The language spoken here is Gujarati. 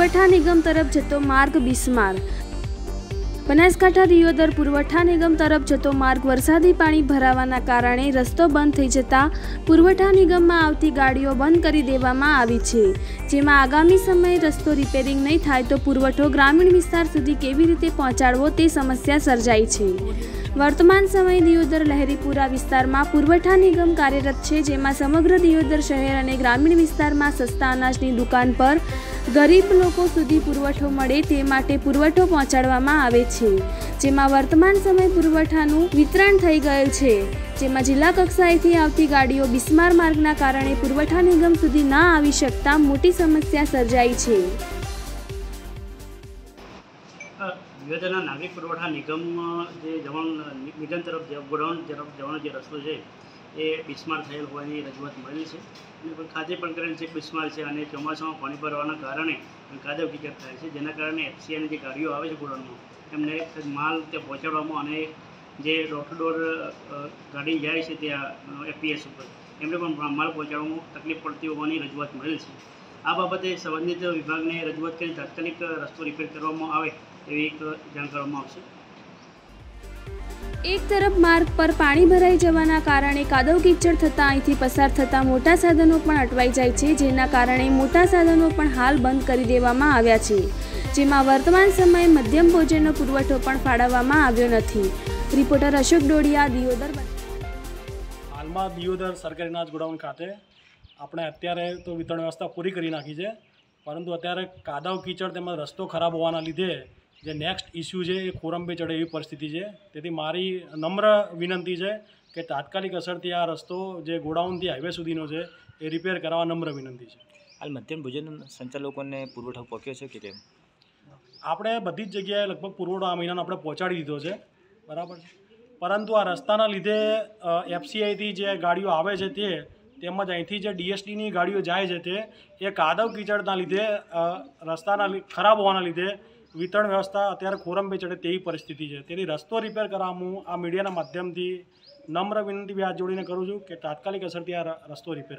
નિગમ તરફ જતો માર્ગ બિસ્માર. બનાસકાંઠા દિયોદર પુરવઠા નિગમ તરફ જતો માર્ગ વરસાદી પાણી ભરાવાના કારણે રસ્તો બંધ થઈ જતા પુરવઠા નિગમમાં આવતી ગાડીઓ બંધ કરી દેવામાં આવી છે. જેમાં આગામી સમયે રસ્તો રિપેરિંગ નહીં થાય તો પુરવઠો ગ્રામીણ વિસ્તાર સુધી કેવી રીતે પહોંચાડવો તે સમસ્યા સર્જાઈ છે. વર્તમાન સમયે દિયોદર લહેરીપુરા વિસ્તારમાં પુરવઠા નિગમ કાર્યરત છે જેમાં સમગ્ર દિયોદર શહેર અને ગ્રામીણ વિસ્તારમાં સસ્તા અનાજની દુકાન પર ગરીબ લોકો સુધી પુરવઠો મળે તે માટે પુરવઠો પહોંચાડવામાં આવે છે. જેમાં વર્તમાન સમય પુરવઠાનું વિતરણ થઈ ગયેલ છે. જેમાં જિલ્લા કક્ષાએથી આવતી ગાડીઓ બિસ્માર માર્ગના કારણે પુરવઠા નિગમ સુધી ના આવી શકતા મોટી સમસ્યા સર્જાઈ છે. યોજના નાગરિક પુરવઠા નિગમ જે જવાનું નિગમ તરફ ગોડાઉન તરફ જવાનો જે રસ્તો છે એ બિસ્માર થયેલ હોવાની રજૂઆત મળેલી છે. અને ખાતે પણ કરેલ છે બિસ્માર છે અને ચોમાસામાં પાણી ભરવાના કારણે કાદવ કિચડ થાય છે, જેના કારણે એફસીઆઈની જે ગાડીઓ આવે છે ગોડાઉનમાં, એમને માલ ત્યાં પહોંચાડવામાં અને જે ડોર ટુ ગાડી જાય છે ત્યાં એપીએસ ઉપર, એમને પણ માલ પહોંચાડવામાં તકલીફ પડતી હોવાની રજૂઆત મળેલ છે. આ બાબતે સંબંધિત વિભાગને રજૂઆત કરી તાત્કાલિક રસ્તો રિપેર કરવામાં આવે એવી એક જાણ કરવામાં આવશે. એક તરફ માર્ગ પર પાણી ભરાઈ જવાના કારણે કાદવ કીચડ થતાં અહીંથી પસાર થતા મોટા સાધનો પણ અટવાઈ જાય છે, જેના કારણે મોટા સાધનો પણ હાલ બંધ કરી દેવામાં આવ્યા છે. જેમાં વર્તમાન સમયે મધ્યમ ભોજનનો પુરવઠો પણ ફાળવવામાં આવ્યો નથી. રિપોર્ટર અશોક ડોડિયા, દિયોદર હાલમાં દિયોદર સરકારી અનાજ ગોડાઉન ખાતે આપણે અત્યારે તો વિતરણ વ્યવસ્થા પૂરી કરી નાખી છે, પરંતુ અત્યારે કાદવ કીચડ તેમજ રસ્તો ખરાબ હોવાના લીધે જે નેક્સ્ટ ઇસ્યુ છે એ ખોરંબે ચડે એવી પરિસ્થિતિ છે. તેથી મારી નમ્ર વિનંતી છે કે તાત્કાલિક અસરથી આ રસ્તો જે ગોડાઉનથી હાઈવે સુધીનો છે એ રિપેર કરાવવા નમ્ર વિનંતી છે. હાલ મધ્યાહન ભોજન સંચાલકોને પુરવઠો પહોંચ્યો છે કે કેમ? આપણે બધી જ જગ્યાએ લગભગ પુરવઠો આ મહિનાનો આપણે પહોંચાડી દીધો છે. બરાબર છે? પરંતુ આ રસ્તાના લીધે એફસીઆઈથી જે ગાડીઓ આવે છે તે તેમજ અહીંથી જે ડીએસટીની ગાડીઓ જાય છે તે એ કાદવ કીચડના લીધે રસ્તાના ખરાબ હોવાના લીધે વિતરણ વ્યવસ્થા અત્યારે ખોરંબે ચડે તેવી પરિસ્થિતિ છે. તેથી રસ્તો રિપેર કરવા હું આ મીડિયાના માધ્યમથી નમ્ર વિનંતી વ્યાજ જોડીને કરું છું કે તાત્કાલિક અસરથી આ રસ્તો રિપેર